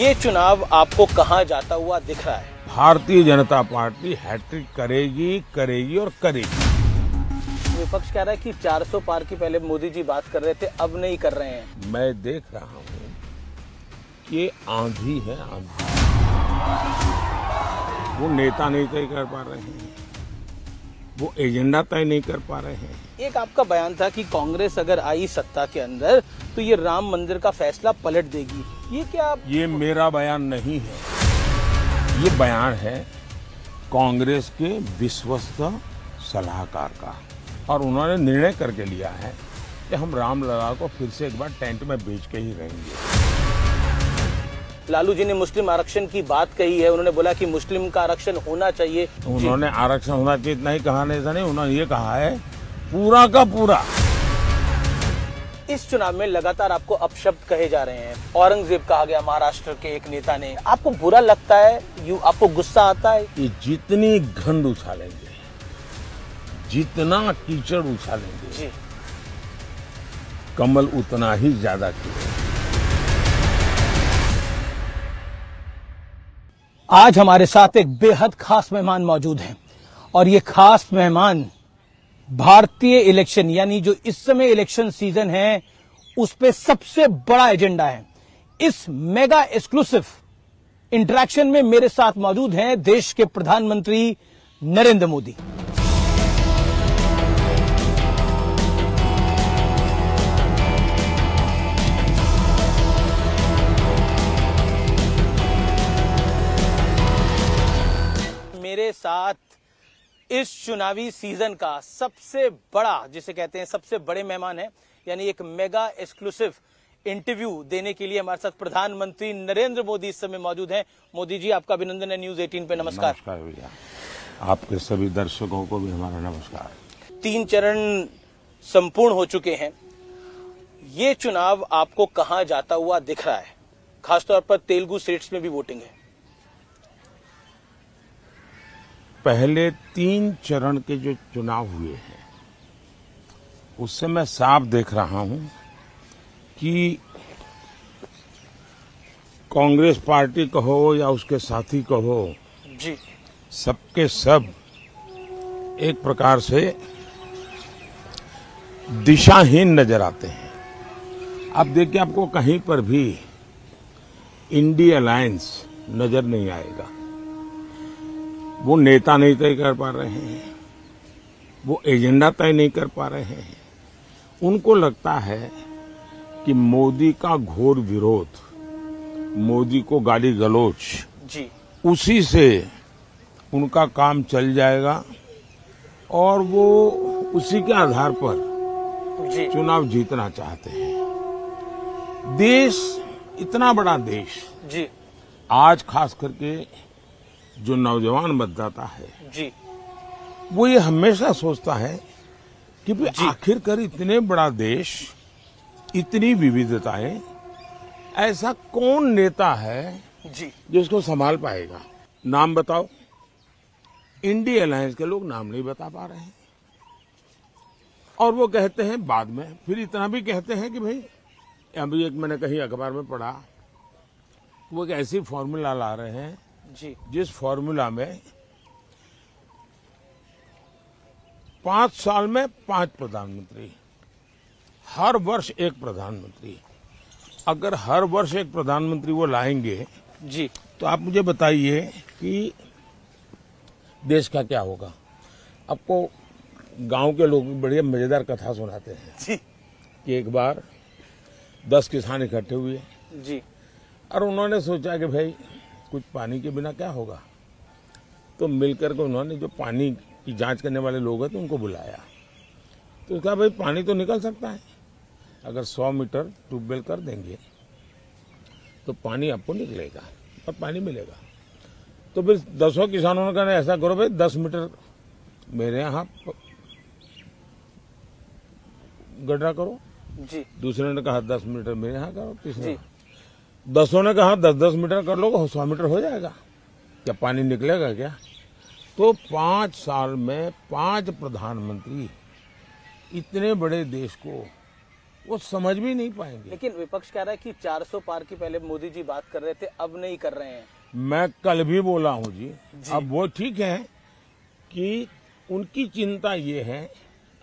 ये चुनाव आपको कहाँ जाता हुआ दिख रहा है? भारतीय जनता पार्टी हैट्रिक करेगी करेगी और करेगी। विपक्ष कह रहा है कि 400 पार की पहले मोदी जी बात कर रहे थे अब नहीं कर रहे हैं। मैं देख रहा हूँ ये आंधी है आंधी। वो नेता नहीं तय कर पा रहे हैं। वो एजेंडा तय नहीं कर पा रहे हैं। एक आपका बयान था कि कांग्रेस अगर आई सत्ता के अंदर तो ये राम मंदिर का फैसला पलट देगी। ये क्या आप ये मेरा बयान नहीं है। ये बयान है कांग्रेस के विश्वस्त सलाहकार का। और उन्होंने निर्णय करके लिया है कि हम रामलला को फिर से एक बार टेंट में बेच के ही रहेंगे। लालू जी ने मुस्लिम आरक्षण की बात कही है। उन्होंने बोला कि मुस्लिम का आरक्षण होना चाहिए। उन्होंने आरक्षण होना चाहिए इतना ही कहा नहीं था नहीं उन्होंने ये कहा है पूरा का पूरा। इस चुनाव में लगातार आपको अपशब्द कहे जा रहे हैं। औरंगज़ेब कहा गया महाराष्ट्र के एक नेता ने। आपको बुरा लगता है? यू आपको गुस्सा आता है? कि जितनी गंद उछालेंगे जितना कीचड़ उछालेंगे कमल उतना ही ज़्यादा खिलेगा आज हमारे साथ एक बेहद खास मेहमान मौजूद हैं। और ये खास मेहमान भारतीय इलेक्शन, यानी जो इस समय इलेक्शन सीज़न है, उस पर सबसे बड़ा एजेंडा है। इस मेगा एक्सक्लूसिव इंटरेक्शन में मेरे साथ मौजूद हैं देश के प्रधानमंत्री नरेंद्र मोदी। साथ इस चुनावी सीज़न का सबसे बड़ा जिसे कहते हैं सबसे बड़े मेहमान है यानी एक मेगा एक्सक्लूसिव इंटरव्यू देने के लिए हमारे साथ प्रधानमंत्री नरेंद्र मोदी इस समय मौजूद हैं। मोदी जी आपका अभिनंदन है न्यूज़ 18 पे नमस्कार। नमस्कार भैया। आपके सभी दर्शकों को भी हमारा नमस्कार। तीन चरण संपूर्ण हो चुके हैं। ये चुनाव आपको कहाँ जाता हुआ दिख रहा है? खासतौर पर तेलुगु स्टेट्स में भी वोटिंग है। पहले तीन चरण के जो चुनाव हुए हैं उससे मैं साफ़ देख रहा हूँ कि कांग्रेस पार्टी कहो या उसके साथी कहो जी। सबके सब एक प्रकार से दिशाहीन नज़र आते हैं। अब देखिए आपको कहीं पर भी इंडी अलायंस नज़र नहीं आएगा। वो नेता नहीं तय कर पा रहे हैं वो एजेंडा तय नहीं कर पा रहे हैं। उनको लगता है कि मोदी का घोर विरोध मोदी को गाली गलोच जी। उसी से उनका काम चल जाएगा और वो उसी के आधार पर जी। चुनाव जीतना चाहते हैं। देश इतना बड़ा देश जी। आज खास करके जो नौजवान मतदाता है जी। वो ये हमेशा सोचता है कि भाई आखिरकार इतने बड़ा देश इतनी विविधताएँ ऐसा कौन नेता है जी। जो इसको संभाल पाएगा? नाम बताओ। इंडी अलायंस के लोग नाम नहीं बता पा रहे हैं। और वो कहते हैं बाद में फिर इतना भी कहते हैं कि भाई अभी एक मैंने कहीं अखबार में पढ़ा वो एक ऐसी फॉर्मूला ला रहे हैं जी। जिस फॉर्मूला में पाँच साल में पाँच प्रधानमंत्री हर वर्ष एक प्रधानमंत्री। अगर हर वर्ष एक प्रधानमंत्री वो लाएँगे जी। तो आप मुझे बताइए कि देश का क्या होगा। आपको गाँव के लोग बढ़िया मज़ेदार कथा सुनाते हैं। जी। कि एक बार दस किसान इकट्ठे हुए। जी। और उन्होंने सोचा कि भाई कुछ पानी के बिना क्या होगा? तो मिलकर के उन्होंने जो पानी की जाँच करने वाले लोग हैं तो उनको बुलाया। तो कहा भाई पानी तो निकल सकता है। अगर 100 मीटर ट्यूबवेल कर देंगे तो पानी आपको निकलेगा और पानी मिलेगा। तो फिर दसों किसानों ने कहा ऐसा करो भाई दस मीटर मेरे यहाँ गड्ढा करो। जी। दूसरे ने कहा दस मीटर मेरे यहाँ करो। तीसरे जी। दसों ने कहा दस दस मीटर कर लो सौ मीटर हो जाएगा। क्या पानी निकलेगा क्या? तो पाँच साल में पाँच प्रधानमंत्री इतने बड़े देश को वो समझ भी नहीं पाएँगे। लेकिन विपक्ष कह रहा है कि 400 पार की पहले मोदी जी बात कर रहे थे अब नहीं कर रहे हैं। मैं कल भी बोला हूँ जी, जी। अब वो ठीक है कि उनकी चिंता ये है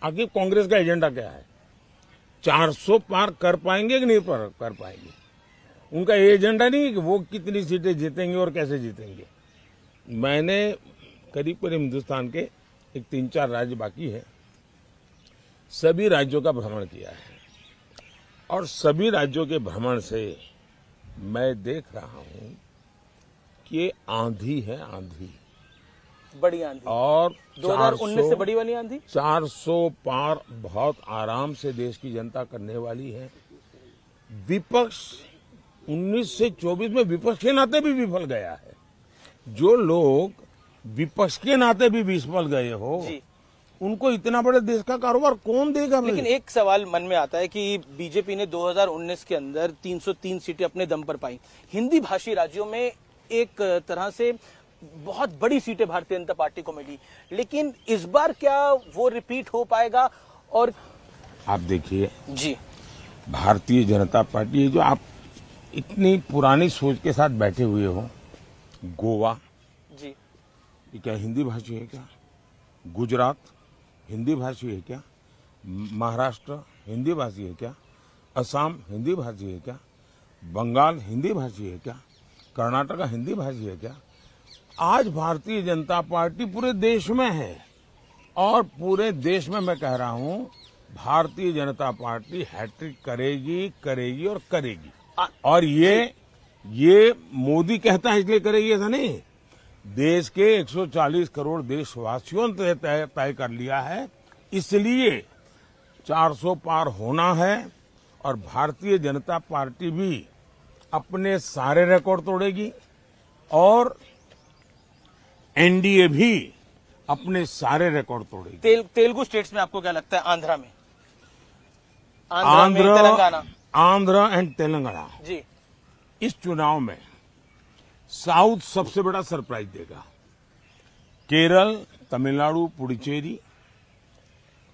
आगे कांग्रेस का एजेंडा क्या है? 400 पार कर पाएँगे कि नहीं पर कर पाएँगे? उनका ये एजेंडा नहीं है कि वो कितनी सीटें जीतेंगे और कैसे जीतेंगे। मैंने करीब करीब हिंदुस्तान के एक तीन चार राज्य बाकी है। सभी राज्यों का भ्रमण किया है। और सभी राज्यों के भ्रमण से मैं देख रहा हूँ कि आंधी है आंधी। बड़ी आंधी। और 2019 से बड़ी वाली आंधी? 400 पार बहुत आराम से देश की जनता करने वाली है। विपक्ष 19 से 24 में विपक्ष के नाते भी विफल गया है। जो लोग विपक्ष के नाते भी विफल गए हो उनको इतना बड़े देश का कारोबार कौन देगा? लेकिन एक सवाल मन में आता है कि बीजेपी ने 2019 के अंदर 303 सीटें अपने दम पर पाई। हिंदी भाषी राज्यों में एक तरह से बहुत बड़ी सीटें भारतीय जनता पार्टी को मिली। लेकिन इस बार क्या वो रिपीट हो पाएगा? और आप देखिए जी। भारतीय जनता पार्टी जो आप इतनी पुरानी सोच के साथ बैठे हुए हो? गोवा? जी। ये क्या हिंदी भाषी है क्या? गुजरात? हिंदी भाषी है क्या? महाराष्ट्र? हिंदी भाषी है क्या? असम? हिंदी भाषी है क्या? बंगाल? हिंदी भाषी है क्या? कर्नाटक? हिंदी भाषी है क्या? आज भारतीय जनता पार्टी पूरे देश में है। और पूरे देश में मैं कह रहा हूँ भारतीय जनता पार्टी हैट्रिक करेगी करेगी और करेगी। और ये ये मोदी कहता है इसलिए करेगी ऐसा नहीं। देश के 140 करोड़ देशवासियों ने तय कर लिया है। इसलिए 400 पार होना है और भारतीय जनता पार्टी भी अपने सारे रिकॉर्ड तोड़ेगी और एनडीए भी अपने सारे रिकॉर्ड तोड़ेगी। तेल, तेलुगु स्टेट्स में आपको क्या लगता है? आंध्रा में। आंध्रा में आंध्र तेलंगाना। आंध्र एंड तेलंगाना जी। इस चुनाव में साउथ सबसे बड़ा सरप्राइज़ देगा। केरल तमिलनाडु पुडुचेरी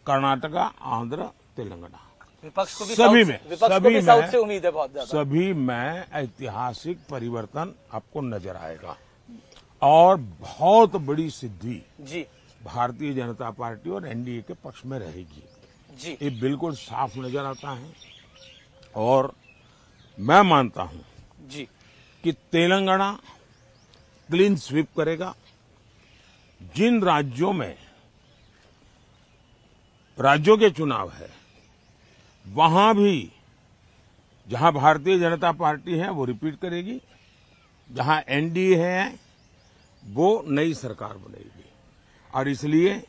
कर्नाटका आंध्र तेलंगाना। विपक्ष को भी सभी में विपक्ष को सभी भी में साउथ से उम्मीद है बहुत ज़्यादा। सभी में ऐतिहासिक परिवर्तन आपको नज़र आएगा। और बहुत बड़ी सिद्धि जी। भारतीय जनता पार्टी और एनडीए के पक्ष में रहेगी। जी। ये बिल्कुल साफ़ नज़र आता है। और मैं मानता हूँ जी। कि तेलंगाना क्लीन स्वीप करेगा। जिन राज्यों में राज्यों के चुनाव है वहाँ भी जहाँ भारतीय जनता पार्टी है वो रिपीट करेगी। जहाँ एनडीए है वो नई सरकार बनेगी। और इसलिए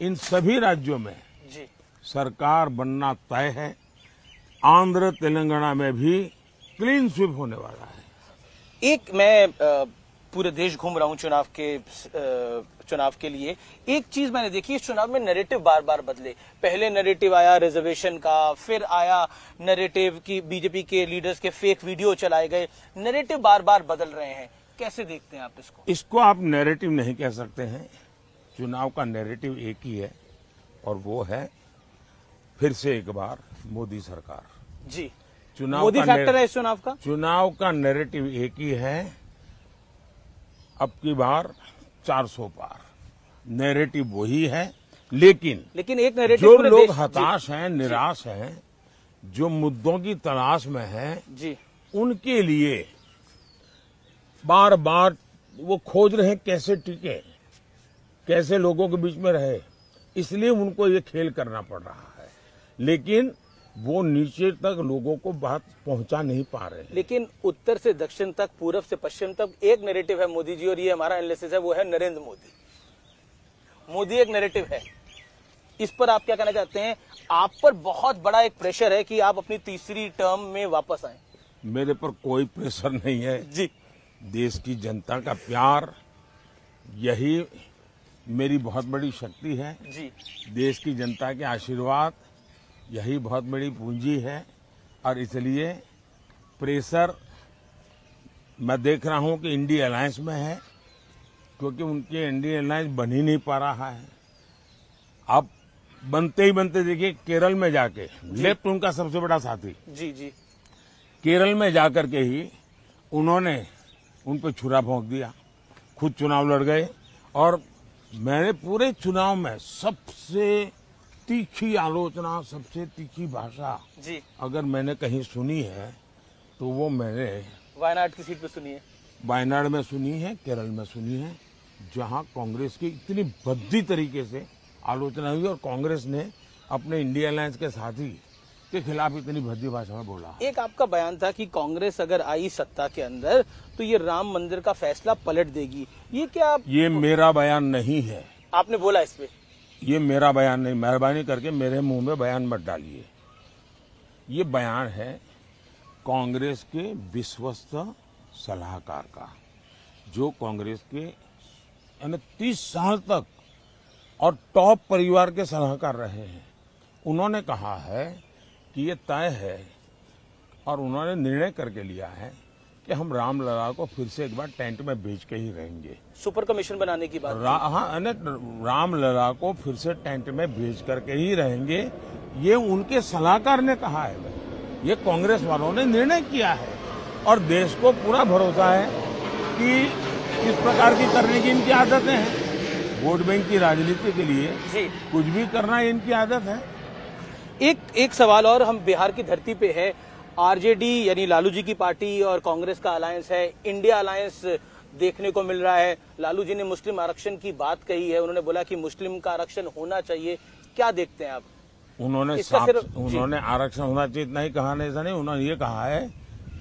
इन सभी राज्यों में जी। सरकार बनना तय है। आंध्र तेलंगाना में भी क्लीन स्वीप होने वाला है। एक मैं पूरे देश घूम रहा हूँ चुनाव के चुनाव के लिए। एक चीज़ मैंने देखी इस चुनाव में नैरेटिव बार बार बदले। पहले नैरेटिव आया रिजर्वेशन का फिर आया नैरेटिव की बीजेपी के लीडर्स के फेक वीडियो चलाए गए। नैरेटिव बार बार बदल रहे हैं। कैसे देखते हैं आप इसको? इसको आप नैरेटिव नहीं कह सकते हैं। चुनाव का नैरेटिव एक ही है और वो है फिर से एक बार मोदी सरकार। जी। चुनाव मोदी फैक्टर है इस चुनाव का? चुनाव का नैरेटिव एक ही है अब की बार 400 पार। नैरेटिव वही है लेकिन लेकिन एक नैरेटिव जो लोग हताश हैं निराश हैं जो मुद्दों की तलाश में हैं जी। उनके लिए बार बार वो खोज रहे हैं कैसे टिके कैसे लोगों के बीच में रहे। इसलिए उनको ये खेल करना पड़ रहा है। लेकिन वो नीचे तक लोगों को बात पहुँचा नहीं पा रहे लेकिन उत्तर से दक्षिण तक पूरब से पश्चिम तक एक नैरेटिव है मोदी जी और ये हमारा एनालिसिस है वो है नरेंद्र मोदी। मोदी एक नैरेटिव है। इस पर आप क्या कहना चाहते हैं? आप पर बहुत बड़ा एक प्रेशर है कि आप अपनी तीसरी टर्म में वापस आए। मेरे पर कोई प्रेशर नहीं है। जी। देश की जनता का प्यार यही मेरी बहुत बड़ी शक्ति है। जी। देश की जनता के आशीर्वाद यही बहुत बड़ी पूंजी है और इसलिए प्रेशर मैं देख रहा हूँ कि इंडिया अलायंस में है क्योंकि उनके इंडिया अलायंस बन ही नहीं पा रहा है। अब बनते ही बनते देखिए केरल में जाके लेफ़्ट उनका सबसे बड़ा साथी। जी जी। केरल में जाकर के ही उन्होंने उन पर छुरा भोंक दिया खुद चुनाव लड़ गए और मैंने पूरे चुनाव में सबसे तीखी आलोचना सबसे तीखी भाषा। जी। अगर मैंने कहीं सुनी है तो वो मैंने वायनाड की सीट पे सुनी है। वायनाड में सुनी है केरल में सुनी है जहाँ कांग्रेस की इतनी भद्दी तरीके से आलोचना हुई और कांग्रेस ने अपने इंडिया अलायंस के साथी के खिलाफ इतनी भद्दी भाषा में बोला। एक आपका बयान था कि कांग्रेस अगर आई सत्ता के अंदर तो ये राम मंदिर का फैसला पलट देगी। ये क्या आप, ये मेरा बयान नहीं है। आपने बोला इस पे? ये मेरा बयान नहीं, मेहरबानी करके मेरे मुँह में बयान मत डालिए। ये बयान है कांग्रेस के विश्वस्त सलाहकार का, जो कांग्रेस के, यानी तीस साल तक और टॉप परिवार के सलाहकार रहे हैं। उन्होंने कहा है कि ये तय है और उन्होंने निर्णय करके लिया है कि हम रामलला को फिर से एक बार टेंट में भेज के ही रहेंगे। सुपर कमीशन बनाने की बात रा, हाँ यानी रामलला को फिर से टेंट में भेज करके ही रहेंगे। ये उनके सलाहकार ने कहा है। भाई ये कांग्रेस वालों ने निर्णय किया है। और देश को पूरा भरोसा है कि इस प्रकार की करने की इनकी आदतें हैं। वोट बैंक की राजनीति के लिए कुछ भी करना इनकी आदत है। एक एक सवाल और हम बिहार की धरती पे है। आरजेडी यानी लालू जी की पार्टी और कांग्रेस का अलायंस है। इंडिया अलायंस देखने को मिल रहा है। लालू जी ने मुस्लिम आरक्षण की बात कही है। उन्होंने बोला कि मुस्लिम का आरक्षण होना चाहिए। क्या देखते हैं आप? उन्होंने। उन्होंने आरक्षण होना चाहिए इतना ही कहा नहीं उन्होंने ये कहा है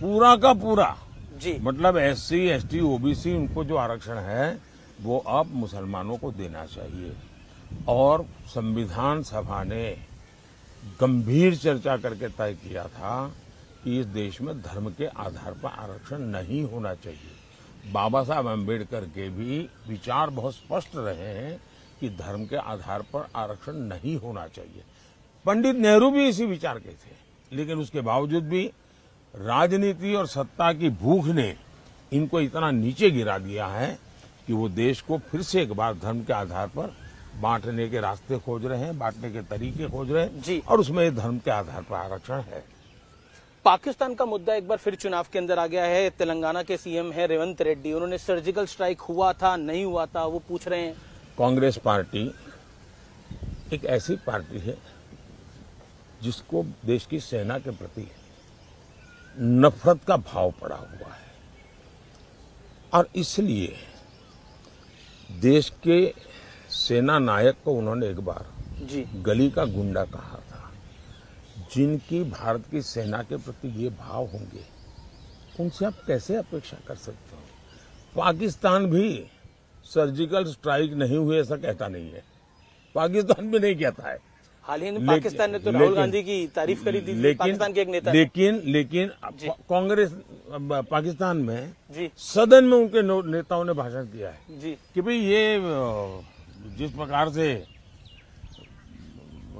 पूरा का पूरा। जी। मतलब S C S T OBC उनको जो आरक्षण है वो अब मुसलमानों को देना चाहिए। और संविधान सभा ने गंभीर चर्चा करके तय किया था कि इस देश में धर्म के आधार पर आरक्षण नहीं होना चाहिए। बाबा साहब अंबेडकर के भी विचार बहुत स्पष्ट रहे हैं कि धर्म के आधार पर आरक्षण नहीं होना चाहिए। पंडित नेहरू भी इसी विचार के थे लेकिन उसके बावजूद भी राजनीति और सत्ता की भूख ने इनको इतना नीचे गिरा दिया है कि वो देश को फिर से एक बार धर्म के आधार पर बांटने के रास्ते खोज रहे हैं बांटने के तरीके खोज रहे हैं। और उसमें धर्म के आधार पर आरक्षण है। पाकिस्तान का मुद्दा एक बार फिर चुनाव के अंदर आ गया है। तेलंगाना के सीएम है रेवंत रेड्डी। उन्होंने सर्जिकल स्ट्राइक हुआ था नहीं हुआ था वो पूछ रहे हैं। कांग्रेस पार्टी एक ऐसी पार्टी है जिसको देश की सेना के प्रति नफरत का भाव पड़ा हुआ है। और इसलिए देश के सेना नायक को उन्होंने एक बार जी। गली का गुंडा कहा। जिनकी भारत की सेना के प्रति ये भाव होंगे उनसे आप कैसे अपेक्षा कर सकते हो? पाकिस्तान भी सर्जिकल स्ट्राइक नहीं हुए ऐसा कहता नहीं है। पाकिस्तान भी नहीं कहता है। हाल ही में पाकिस्तान ने तो राहुल गांधी की तारीफ़ करी थी लेकिन पाकिस्तान के एक नेता लेकिन लेकिन। कांग्रेस पाकिस्तान में जी। सदन में उनके नेताओं ने भाषण किया है जी। कि भाई ये जिस प्रकार से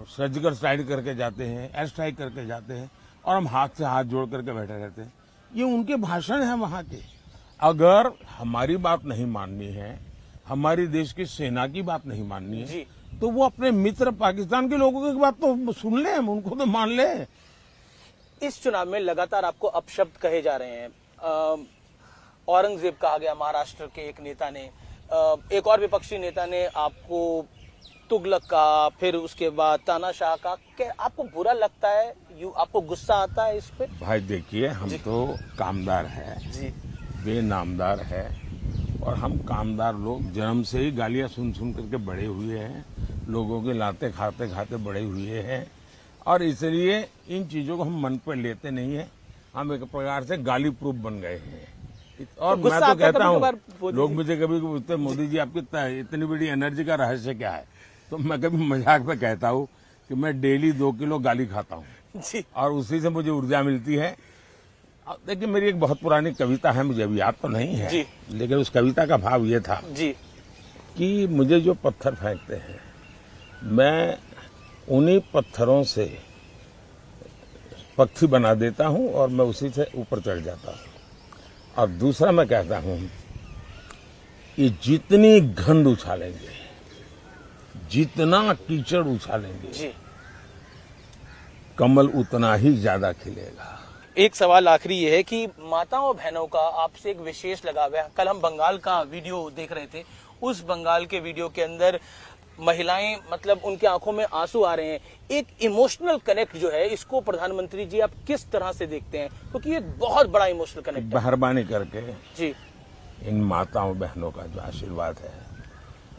सर्जिकल स्ट्राइक करके जाते हैं एयर स्ट्राइक करके जाते हैं और हम हाथ से हाथ जोड़ करके बैठे रहते हैं। ये उनके भाषण है वहाँ के। अगर हमारी बात नहीं माननी है हमारी देश की सेना की बात नहीं माननी है तो वो अपने मित्र पाकिस्तान के लोगों की बात तो सुन ले उनको तो मान ले। इस चुनाव में लगातार आपको अपशब्द कहे जा रहे हैं। औरंगज़ेब कहा गया महाराष्ट्र के एक नेता ने एक और विपक्षी नेता ने आपको तुगलक का फिर उसके बाद तानाशाह का क्या आपको बुरा लगता है? यू आपको गुस्सा आता है इस पे? भाई देखिए हम तो कामदार है। जी। बेनामदार है और हम कामदार लोग जन्म से ही गालियाँ सुन सुन करके बड़े हुए हैं। लोगों के लाते खाते खाते बड़े हुए हैं। और इसलिए इन चीज़ों को हम मन पर लेते नहीं है। हम एक प्रकार से गाली प्रूफ बन गए हैं। और तो मैं तो कहता हूँ लोग मुझे कभी कभी पूछते मोदी जी आपकी इतनी बड़ी एनर्जी का रहस्य क्या है? तो मैं कभी मज़ाक में कहता हूँ कि मैं डेली दो किलो गाली खाता हूँ। और उसी से मुझे ऊर्जा मिलती है। देखिए मेरी एक बहुत पुरानी कविता है मुझे अभी याद तो नहीं है। जी। लेकिन उस कविता का भाव ये था जी। कि मुझे जो पत्थर फेंकते हैं मैं उन्हीं पत्थरों से पक्षी बना देता हूँ और मैं उसी से ऊपर चढ़ जाता हूँ। और दूसरा मैं कहता हूँ कि जितनी गंध उछालेंगे जितना कीचड़ उछालेंगे कमल उतना ही ज़्यादा खिलेगा। एक सवाल आखिरी ये है कि माताओं बहनों का आपसे एक विशेष लगाव है। कल हम बंगाल का वीडियो देख रहे थे। उस बंगाल के वीडियो के अंदर महिलाएँ मतलब उनके आँखों में आँसू आ रहे हैं। एक इमोशनल कनेक्ट जो है इसको प्रधानमंत्री जी आप किस तरह से देखते हैं? क्योंकि तो ये बहुत बड़ा इमोशनल कनेक्ट मेहरबानी करके जी। इन माताओं बहनों का जो आशीर्वाद है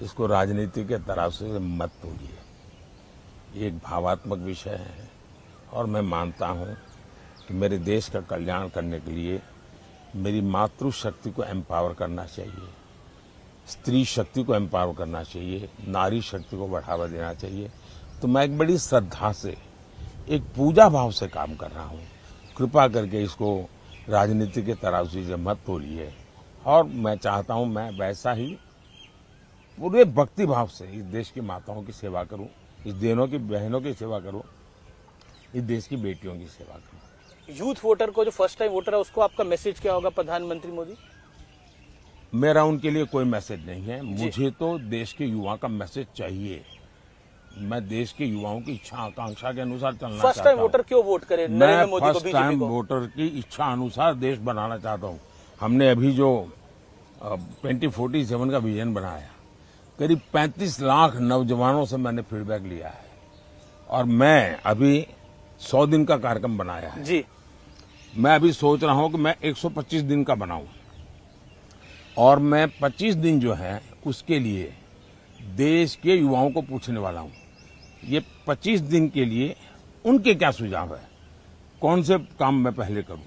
इसको राजनीति के तरफ़ से मत तोड़िए एक भावात्मक विषय है और मैं मानता हूँ कि मेरे देश का कल्याण करने के लिए मेरी मातृशक्ति को एम्पावर करना चाहिए। स्त्री शक्ति को एम्पावर करना चाहिए, नारी शक्ति को बढ़ावा देना चाहिए। तो मैं एक बड़ी श्रद्धा से, एक पूजा भाव से काम कर रहा हूँ। कृपा करके इसको राजनीति के तरफ़ से मत तोड़िए और मैं चाहता हूँ मैं वैसा ही पूरे भक्ति भाव से इस देश की माताओं की सेवा करूँ इस देनों की बहनों की सेवा करूँ इस देश की बेटियों की सेवा करूँ। यूथ वोटर को जो फ़र्स्ट टाइम वोटर है उसको आपका मैसेज क्या होगा प्रधानमंत्री मोदी? मेरा उनके लिए कोई मैसेज नहीं है। मुझे तो देश के युवा का मैसेज चाहिए। मैं देश के युवाओं की इच्छा आकांक्षा के अनुसार चलना फ़र्स्ट टाइम वोटर क्यों वोट करे? मैं फ़र्स्ट टाइम वोटर की। इच्छा अनुसार देश बनाना चाहता हूँ। हमने अभी जो ट्वेंटी फोर्टी सेवन का विजन बनाया। करीब 35 लाख नौजवानों से मैंने फीडबैक लिया है। और मैं अभी 100 दिन का कार्यक्रम बनाया है। जी। मैं अभी सोच रहा हूँ कि मैं 125 दिन का बनाऊँ। और मैं 25 दिन जो है उसके लिए देश के युवाओं को पूछने वाला हूँ। ये 25 दिन के लिए उनके क्या सुझाव है? कौन से काम मैं पहले करूँ?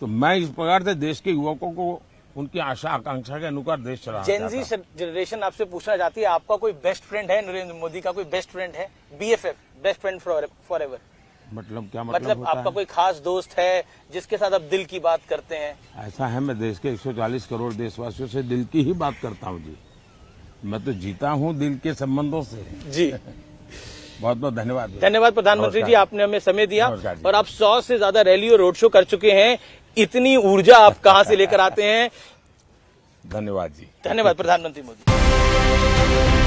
तो मैं इस प्रकार से देश के युवकों को उनकी आशा आकांक्षा के अनुसार देश चला जेनजी जनरेशन आपसे पूछना चाहती है आपका कोई बेस्ट फ्रेंड है नरेंद्र मोदी का कोई बेस्ट फ्रेंड है? BFF best friend for ever मतलब क्या मतलब, मतलब होता आपका है? कोई खास दोस्त है जिसके साथ आप दिल की बात करते हैं? ऐसा है मैं देश के 140 करोड़ देशवासियों से दिल की ही बात करता हूँ जी। मैं तो जीता हूँ दिल के संबंधों से। जी। बहुत बहुत धन्यवाद। धन्यवाद प्रधानमंत्री जी आपने हमें समय दिया और आप सौ से ज़्यादा रैली और रोड शो कर चुके हैं। इतनी ऊर्जा आप कहाँ से लेकर आते हैं? धन्यवाद जी। धन्यवाद प्रधानमंत्री मोदी।